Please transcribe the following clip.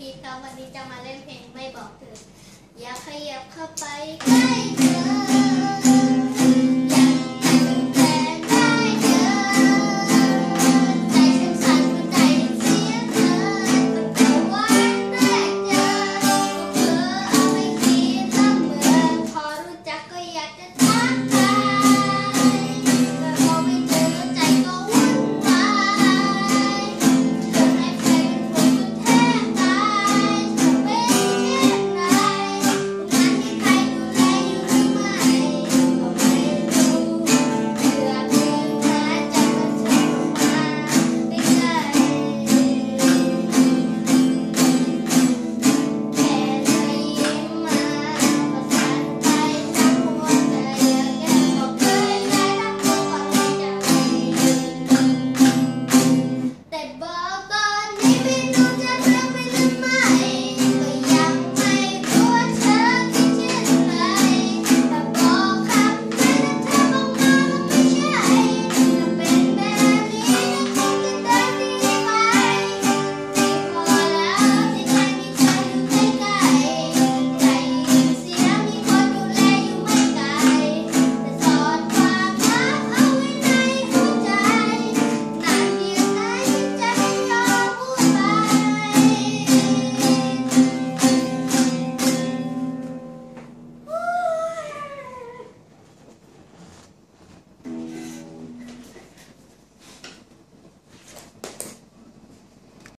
พีทครับวันนี้จะมาเล่นเพลงไม่บอกเธอ อย่าขยับเข้าไปใกล้